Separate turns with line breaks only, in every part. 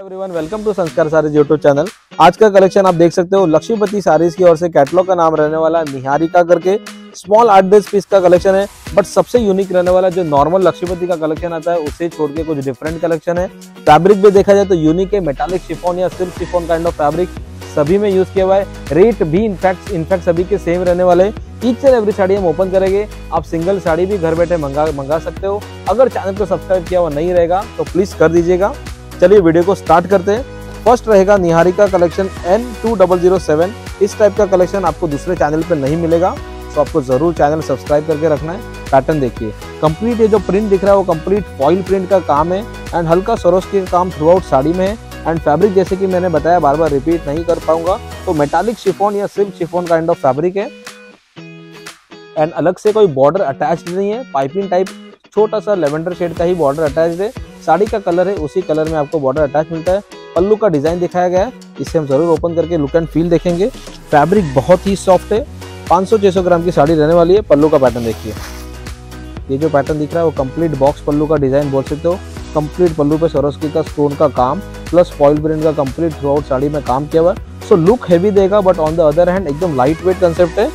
Everyone welcome to Sanskar sarees YouTube channel आज का collection आप देख सकते हो लक्ष्मीपति सारीज की ओर से कैटलॉग का नाम रहने वाला निहारिका करके। स्मॉल आठ डेज़ पीस का कलेक्शन है बट सबसे यूनिक रहने वाला जो नॉर्मल लक्ष्मीपति का कलेक्शन आता है, उसे छोड़ के कुछ डिफरेंट कलेक्शन है। फैब्रिक भी देखा जाए तो यूनिक है मेटालिक शिफोन या silk chiffon kind of fabric सभी में यूज़ किया हुआ है। रेट भी इनफैक्ट इनफैक्ट सभी के सेम रहने वाले ईच एंड एवरी साड़ी हम ओपन करेंगे। आप सिंगल साड़ी भी घर बैठे मंगा मंगा सकते हो। अगर चैनल को सब्सक्राइब किया हुआ नहीं रहेगा तो प्लीज़ कर दीजिएगा। चलिए वीडियो को स्टार्ट करते हैं। फ़र्स्ट रहेगा Niharika collection N two double zero seven इस टाइप का कलेक्शन आपको दूसरे चैनल पर नहीं मिलेगा। तो आपको ज़रूर चैनल सब्सक्राइब करके रखना है। पैटर्न देखिए। कंप्लीट ये जो प्रिंट दिख रहा है, वो कंप्लीट फॉइल प्रिंट का काम है। एंड हल्का सरोस्की का काम थ्रू आउट साड़ी में है। एंड फैब्रिक जैसे कि मैंने बताया बार बार रिपीट नहीं कर पाऊँगा। तो मेटालिक शिफोन या silk chiffon kind of fabric है। एंड अलग से कोई बॉर्डर अटैच नहीं है। पाइपिंग टाइप छोटा सा लेवेंडर शेड का ही बॉर्डर अटैच है। साड़ी का कलर है, उसी कलर में आपको बॉर्डर अटैच मिलता है। पल्लू का डिज़ाइन दिखाया गया है, इसे हम ज़रूर ओपन करके लुक एंड फील देखेंगे। फैब्रिक बहुत ही सॉफ्ट है 500-600 ग्राम की साड़ी रहने वाली है, पल्लू का पैटर्न देखिए। ये जो पैटर्न दिख रहा है, वो कंप्लीट बॉक्स पल्लू का डिज़ाइन बोल सकते हो। कंप्लीट पल्लू पे सरोस्की का स्टोन का काम प्लस फॉइल प्रिंट का कंप्लीट थ्रू आउट साड़ी में काम किया हुआ है। सो लुक हैवी देगा but on the other hand एकदम लाइट वेट कंसेप्ट है।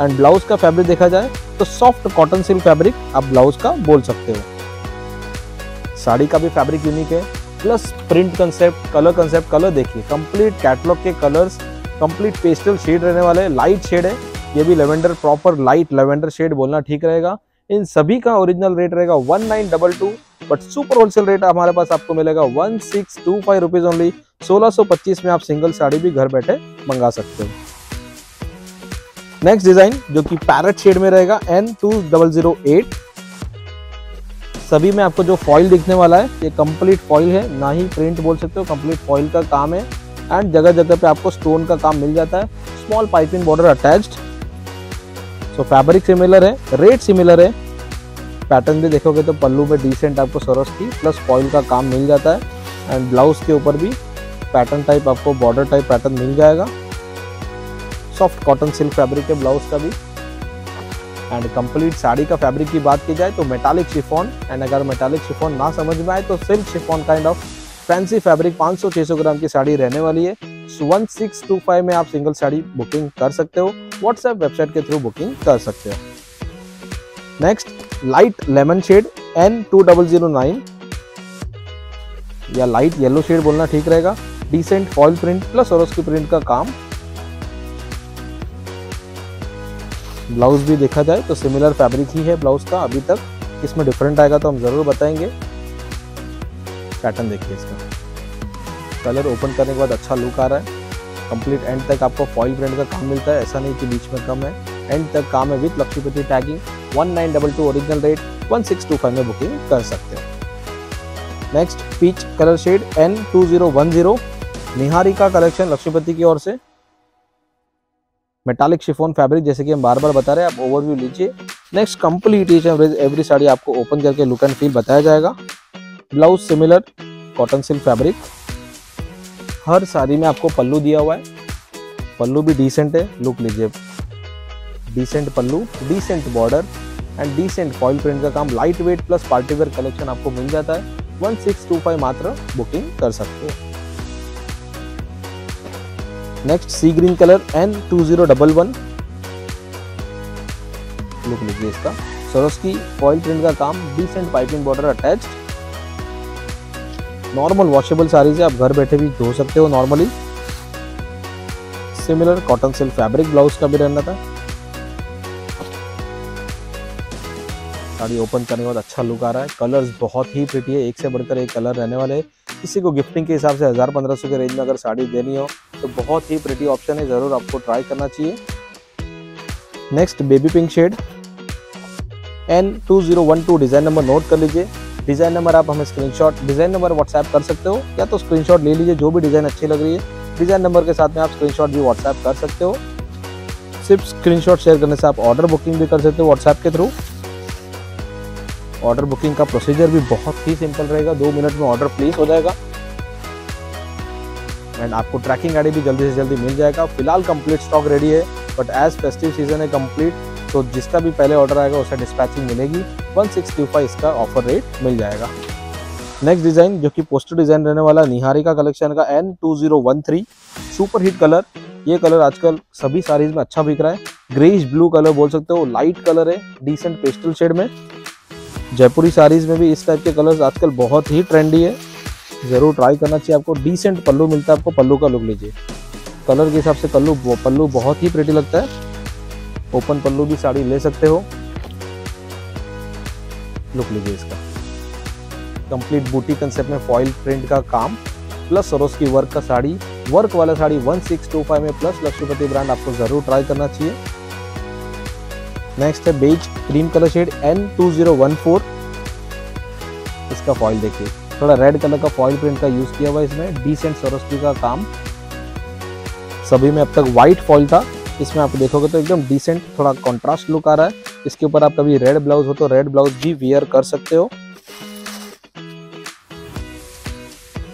एंड ब्लाउज का फैब्रिक देखा जाए तो सॉफ्ट कॉटन सिल्क फैब्रिक आप ब्लाउज का बोल सकते हो। साड़ी का भी फैब्रिक यूनिक है। Plus print concept colour concept colour देखिए कंप्लीट कैटलॉग के कलर्स कंप्लीट पेस्टल शेड रहने वाले लाइट शेड है। ये भी lavender proper light lavender shade बोलना ठीक रहेगा। इन सभी का ओरिजिनल रेट रहेगा one nine double two but super wholesale rate हमारे पास आपको मिलेगा one six two five rupees only सोलह सौ पच्चीस में आप सिंगल साड़ी भी घर बैठे मंगा सकते हो। नेक्स्ट डिज़ाइन जो कि पैरट शेड में रहेगा N two double zero eight सभी में आपको जो फॉइल दिखने वाला है, ये कंप्लीट फॉइल है, ना ही प्रिंट बोल सकते हो कंप्लीट फॉइल का काम है। एंड जगह जगह पे आपको स्टोन का काम मिल जाता है। Small piping border attached so fabric similar है रेट सिमिलर है। पैटर्न भी देखोगे तो पल्लू में डिसेंट आपको सरस की प्लस फॉइल का काम मिल जाता है। एंड ब्लाउज के ऊपर भी पैटर्न टाइप आपको बॉर्डर टाइप पैटर्न मिल जाएगा। सॉफ्ट कॉटन सिल्क फैब्रिक है ब्लाउज का भी। एंड कंप्लीट साड़ी का फैब्रिक की बात की जाए तो मेटालिक शिफॉन एंड अगर मेटालिक शिफॉन ना समझ में आए तो silk chiffon kind of fancy fabric 500-600 gram की साड़ी रहने वाली है। वन सिक्स टू फाइव में आप सिंगल साड़ी बुकिंग कर सकते हो। व्हाट्सएप वेबसाइट के थ्रू बुकिंग कर सकते हो। Next light lemon shade N two double zero nine या लाइट येलो शेड बोलना ठीक रहेगा। डिसेंट फॉइल प्रिंट प्लस और उसकी प्रिंट का काम। ब्लाउज भी देखा जाए तो सिमिलर फैब्रिक ही है ब्लाउज का, अभी तक। इसमें डिफरेंट आएगा तो हम ज़रूर बताएँगे। पैटर्न देखिए इसका। कलर ओपन करने के बाद अच्छा लुक आ रहा है। कंप्लीट एंड तक आपको फॉइल प्रिंट का काम मिलता है, ऐसा नहीं कि बीच में कम है। एंड तक काम है with Laxmipati tagging one nine double two original rate one six two five में बुकिंग कर सकते हो। Next peach colour shade N two zero one zero Nihari का कलेक्शन लक्ष्मीपति की ओर से। मेटालिक शिफोन फैब्रिक जैसे कि हम बार बार बता रहे हैं, आप ओवरव्यू लीजिए। Next complete each every sari आपको ओपन करके लुक एंड फील बताया जाएगा। Blouse similar cotton silk fabric हर साड़ी में आपको पल्लू दिया हुआ है। पल्लू भी डिसेंट है लुक लीजिए। Decent pallu decent border and decent foil print का काम। Light weight plus partywear collection आपको मिल जाता है। वन सिक्स टू फाइव मात्र बुकिंग कर सकते हो। Next sea green colour N two zero double one look लीजिए इसका। सरोस्की फॉइल प्रिंट का काम decent piping border attach normal washable sari से आप घर बैठे भी धो सकते हो normally similar cotton silk fabric blouse का भी रहना था। साड़ी ओपन करने के बाद अच्छा लुक आ रहा है। कलर्स बहुत ही प्रिटी है। एक से बढ़कर एक कलर रहने वाले। किसी को गिफ्टिंग के हिसाब से हज़ार पंद्रह सौ के रेंज में अगर साड़ी देनी हो तो बहुत ही प्रिटी ऑप्शन है, ज़रूर आपको ट्राई करना चाहिए। Next baby pink shade N two zero one two design number note कर लीजिए। डिज़ाइन नंबर आप हमें स्क्रीनशॉट डिज़ाइन नंबर व्हाट्सएप कर सकते हो, या तो स्क्रीनशॉट ले लीजिए, जो भी डिज़ाइन अच्छी लग रही है। डिज़ाइन नंबर के साथ में आप स्क्रीनशॉट भी व्हाट्सएप कर सकते हो। सिर्फ़ स्क्रीनशॉट शेयर करने से आप ऑर्डर बुकिंग भी कर सकते हो व्हाट्सएप के थ्रू ऑर्डर बुकिंग का प्रोसीजर भी बहुत ही सिंपल रहेगा। दो मिनट में ऑर्डर प्लेस हो जाएगा। एंड आपको ट्रैकिंग आईडी भी जल्दी से जल्दी मिल जाएगा। फ़िलहाल कंप्लीट स्टॉक रेडी है बट एज फेस्टिव सीज़न है कंप्लीट तो जिसका भी पहले ऑर्डर आएगा, उसे डिस्पैचिंग मिलेगी। वन सिक्स टू फाइव इसका ऑफ़र रेट मिल जाएगा। नेक्स्ट डिज़ाइन जो कि पोस्टर डिज़ाइन रहने वाला निहारी का कलेक्शन का N two zero one three super hit colour ये कलर आजकल सभी साड़ीज में अच्छा बिक रहा है। ग्रेइश ब्लू कलर बोल सकते हो लाइट कलर है डिसेंट पेस्टल शेड में। जयपुरी साड़ीज में भी इस टाइप के कलर्स आजकल बहुत ही ट्रेंडी है। ज़रूर ट्राई करना चाहिए आपको। डिसेंट पल्लू मिलता है आपको, पल्लू का लुक लीजिए। कलर के हिसाब से पल्लू पल्लू बहुत ही प्रेटी लगता है। ओपन पल्लू भी साड़ी ले सकते हो। लुक लीजिए इसका। कंप्लीट बूटी कंसेप्ट में फॉइल प्रिंट का काम प्लस सरोस की वर्क का साड़ी। वर्क वाला साड़ी 1625 में प्लस लक्ष्मीपति ब्रांड आपको ज़रूर ट्राई करना चाहिए। नेक्स्ट है beige cream colour shade N two zero one four इसका फॉइल देखिए। थोड़ा रेड कलर का फॉइल प्रिंट का यूज़ किया हुआ इसमें। डिसेंट सरोस्की का काम। सभी में अब तक व्हाइट फॉइल था। इसमें आप देखोगे तो एकदम डिसेंट थोड़ा कॉन्ट्रास्ट लुक आ रहा है। इसके ऊपर आप कभी रेड ब्लाउज हो तो रेड ब्लाउज भी वियर कर सकते हो।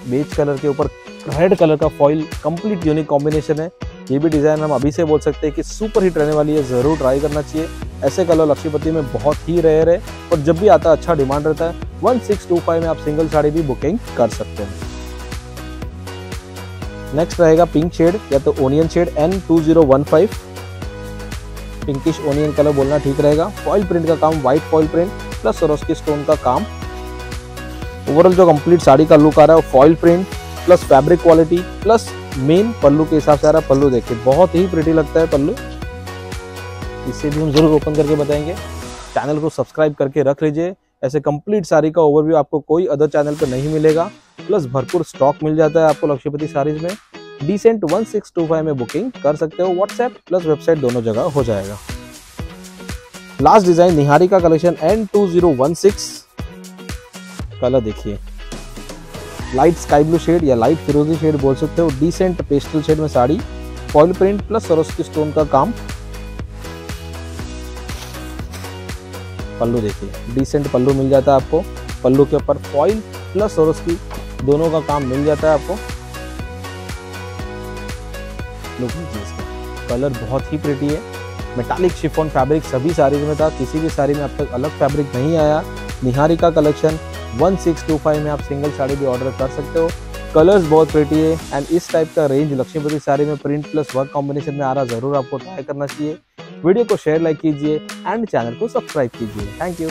बेज कलर के ऊपर रेड कलर का फॉइल कंप्लीट यूनिक कॉम्बिनेशन है। ये भी डिज़ाइन हम अभी से बोल सकते हैं कि सुपर हिट रहने वाली है। ज़रूर ट्राई करना चाहिए। ऐसे कलर लक्ष्मीपति में बहुत ही रेयर है और जब भी आता अच्छा डिमांड रहता है वन सिक्स टू फाइव में आप सिंगल साड़ी भी बुकिंग कर सकते हैं। नेक्स्ट रहेगा पिंक शेड या तो onion shade N two zero one five pinkish onion colour बोलना ठीक रहेगा। फॉइल प्रिंट का काम white foil print plus Swarovski stone का काम। ओवरऑल जो कंप्लीट साड़ी का लुक आ रहा है foil print plus fabric quality plus main pallu के हिसाब से आ रहा है, पल्लू देखिए, बहुत ही प्रिटी लगता है पल्लू। इसे भी हम ज़रूर ओपन करके बताएँगे। चैनल को सब्सक्राइब करके रख लीजिए। ऐसे कंप्लीट साड़ी का ओवरव्यू आपको कोई अदर चैनल पर नहीं मिलेगा। प्लस भरपूर स्टॉक मिल जाता है आपको लक्ष्यपति साड़ीज में। डिसेंट 1625 में बुकिंग कर सकते हो। व्हाट्सएप प्लस वेबसाइट दोनों जगह हो जाएगा। लास्ट डिज़ाइन निहारी का collection N two zero one six colour देखिए। लाइट स्काई ब्लू शेड या लाइट फिरोजी शेड बोल सकते हो। डिसेंट पेस्टल शेड में sari. Foil print plus Swarovski stone का काम। पल्लू देखिए। डिसेंट पल्लू मिल जाता है आपको। पल्लू के ऊपर फॉइल प्लस सरोस्की दोनों का काम मिल जाता है आपको। लुक इसका कलर बहुत ही प्रिटी है। मेटालिक शिफॉन फैब्रिक सभी साड़ीज में था। किसी भी साड़ी में अब तक अलग फैब्रिक नहीं आया। निहारी का कलेक्शन 1625 में आप सिंगल साड़ी भी ऑर्डर कर सकते हो। कलर्स बहुत प्रिटी है। एंड इस टाइप का रेंज लक्ष्मीपति साड़ी में प्रिंट प्लस वर्क कॉम्बिनेशन में आ रहा ज़रूर आपको ट्राई करना चाहिए। वीडियो को शेयर लाइक कीजिए एंड चैनल को सब्सक्राइब कीजिए। Thank you.